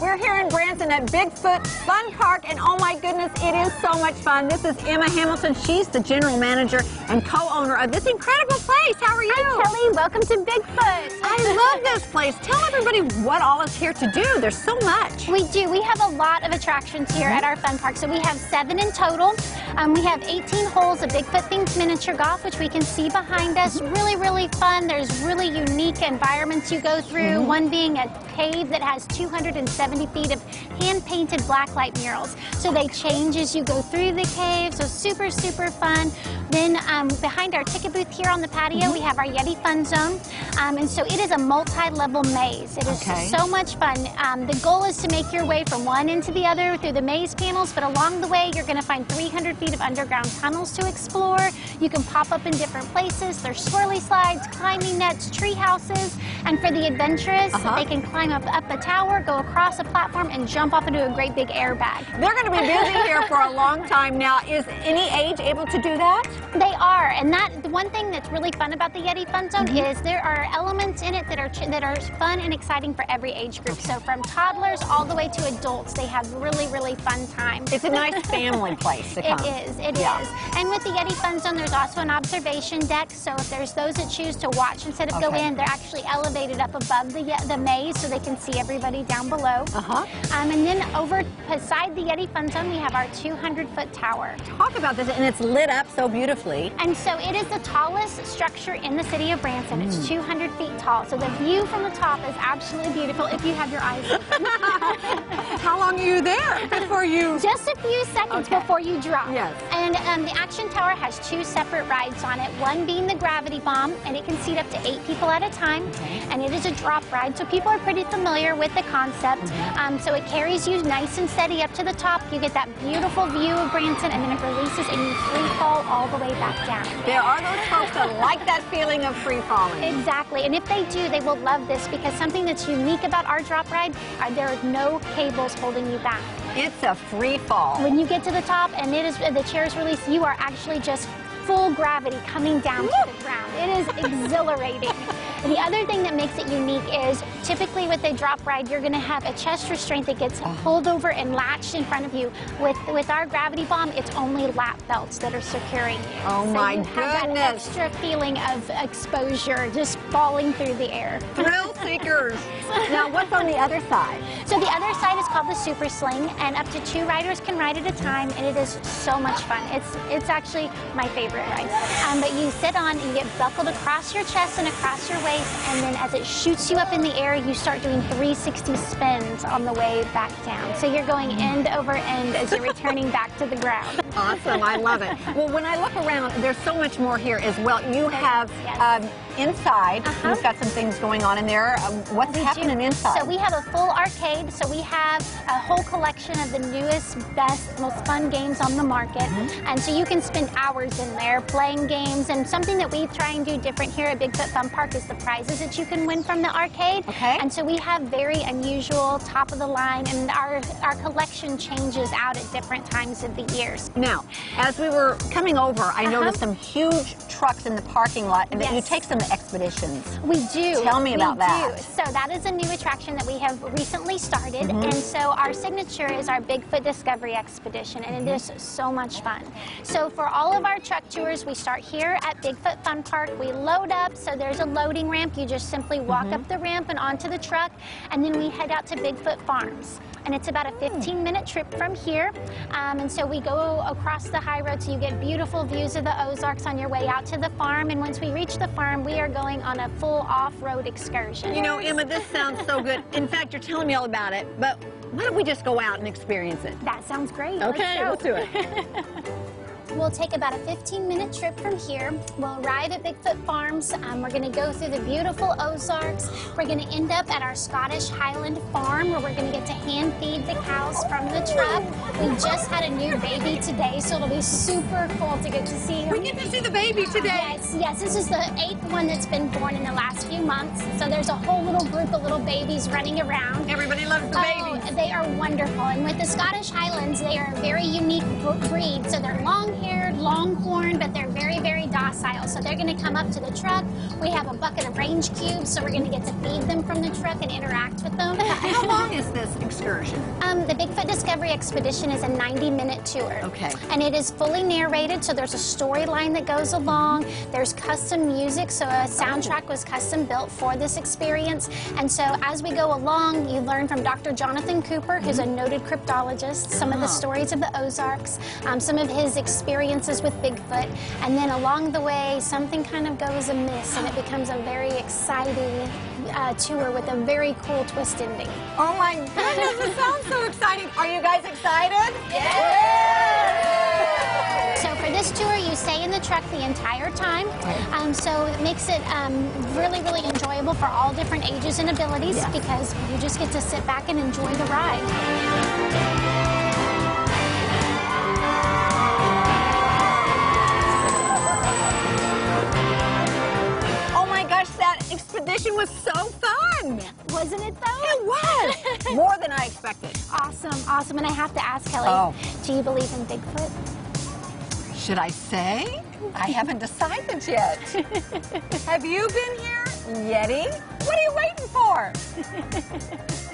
We're here in Branson at Bigfoot Fun Park, and oh my goodness, it is so much fun. This is Emma Hamilton. She's the general manager and co-owner of this incredible place. How are you? Hi, Kelly. Welcome to Bigfoot. I love this place. Tell everybody what all is here to do. There's so much. We do. We have a lot of attractions here at our fun park. So we have seven in total. Um, we have 18 holes of Bigfoot themed miniature golf, which we can see behind us. Really, really fun. There's really unique environments you go through. Mm-hmm. One being a cave that has 270 feet of hand-painted blacklight murals. So they change as you go through the cave. So super, super fun. Then um, behind our ticket booth here on the patio, Mm-hmm. we have our Yeti Fun Zone. Um, and so it is a multi-level maze. It is Okay. so much fun. Um, the goal is to make your way from one end to the other through the maze panels, but along the way, you're going to find 300 feet of underground tunnels to explore. You can pop up in different places. There's swirly slides, climbing nets, tree houses, and for the adventurous, Uh-huh. they can climb up, up a tower, go across a platform, and jump off into a great big airbag. They're going to be busy here for a long time now. Is any age able to do that? They are, and that the one thing that's really fun about the Yeti Fun Zone mm-hmm. is there are elements in it that are that are fun and exciting for every age group. So from toddlers all the way to adults, they have really really fun time. It's a nice family place to come. It is, It is. Yeah. And with the Yeti Fun Zone, there's also an observation deck. So if there's those that choose to watch instead of go in, they're actually elevated up above the the maze so they can see everybody down below. Uh-huh. Um, and then over beside the Yeti Fun Zone, we have our 200 foot tower. Talk about this, and it's lit up so beautifully. And so it is the tallest structure in the city of Branson. Mm. It's 200 feet tall. So the view from the top is absolutely beautiful if you have your eyes open. How long are you there before you? Just a few seconds Okay. before you drop. Yes. And um, the Action Tower has two separate rides on it. One being the Gravity Bomb, and it can seat up to eight people at a time. Okay. And it is a drop ride, so people are pretty familiar with the concept. Mm-hmm. Um, so it carries you nice and steady up to the top. You get that beautiful view of Branson, and then it releases and you free fall all the way back down. There are those folks that like that feeling of free falling. Exactly, and if they do, they will love this because something that's unique about our drop ride are there are no cables holding you back. It's a free fall. When you get to the top and it is uh, the chair is released, you are actually just full gravity coming down to the ground. It is exhilarating. The other thing that makes it unique is typically with a drop ride, you're going to have a chest restraint that gets pulled over and latched in front of you. With with our gravity bomb, it's only lap belts that are securing you. Oh so my you have goodness. that extra feeling of exposure, just falling through the air. Thrill seekers. now, what's on the other side? So the other side is called the Super Sling, and up to two riders can ride at a time, and it is so much fun. It's it's actually my favorite ride. Um, but you sit on and you get buckled across your chest and across your waist, and then as it shoots you up in the air, you start doing 360 spins on the way back down. So you're going end over end as you're returning back to the ground. Awesome. I love it. Well, when I look around, there's so much more here as well. You have um, inside, Uh-huh. you've got some things going on in there. Um, what's We do. happening inside? So we have a full arcade. So we have a whole collection of the newest, best, most fun games on the market. Mm-hmm. And so you can spend hours in there playing games. And something that we try and do different here at Bigfoot Fun Park is the prizes that you can win from the arcade. Okay. And so we have very unusual, top of the line, and our our collection changes out at different times of the years. Now, as we were coming over, I Uh-huh. noticed some huge trucks in the parking lot, and that you take some expeditions. We do. Tell me We about that. do. So that is a new attraction that we have recently started, Mm-hmm. and so our signature is our Bigfoot Discovery Expedition, and Mm-hmm. it is so much fun. So for all of our truck tours, we start here at Bigfoot Fun Park. We load up, so there's a loading ramp. You just simply walk Mm-hmm. up the ramp and onto the truck, and then we head out to Bigfoot Farms. And it's about a 15 minute trip from here. Um, and so we go across the high road so you get beautiful views of the Ozarks on your way out to the farm. And once we reach the farm, we are going on a full off road excursion. You know, Emma, this sounds so good. In fact, you're telling me all about it, but why don't we just go out and experience it? that sounds great. Okay, let's do it. We'll take about a 15 minute trip from here. We'll arrive at Bigfoot Farms. Um, we're going to go through the beautiful Ozarks. We're going to end up at our Scottish Highland farm where we're going to get to hand feed the cows from the truck. We just had a new baby today, so it'll be super cool to get to see him. We get to see the baby today. Yes, yes, this is the eighth one that's been born in the last few months. So there's a whole little group of little babies running around. Everybody loves the Oh, babies. they are wonderful. And with the Scottish Highlands, they are a very unique br- breed. So they're long haired, long horned, but they're very, very docile. So they're going to come up to the truck. We have a bucket of range cubes, so we're going to get to feed them from the truck and interact with them. How long is this excursion? Um, the Bigfoot Discovery Expedition is a 90 minute tour. Okay. And it is fully narrated, so there's a storyline that goes along. There's custom music, so a soundtrack was custom built for this experience. And so as we go along, you learn from Dr. Jonathan Cooper, who's a noted cryptologist, some of the Ah. stories of the Ozarks, um, some of his experiences with Bigfoot. And then along the way, something kind of goes amiss, and it becomes a very exciting uh, tour with a very cool twist ending. Oh my goodness, it sounds so exciting. Are you guys excited? So for this tour, you stay in the truck the entire time. Um, so it makes it um, really, really enjoyable for all different ages and abilities Yes. because you just get to sit back and enjoy the ride. Was so fun. Wasn't it though? It was more than I expected. Awesome, awesome. And I have to ask Kelly, Oh. do you believe in Bigfoot? Should I say? I haven't decided yet. Have you been here, Yeti? What are you waiting for?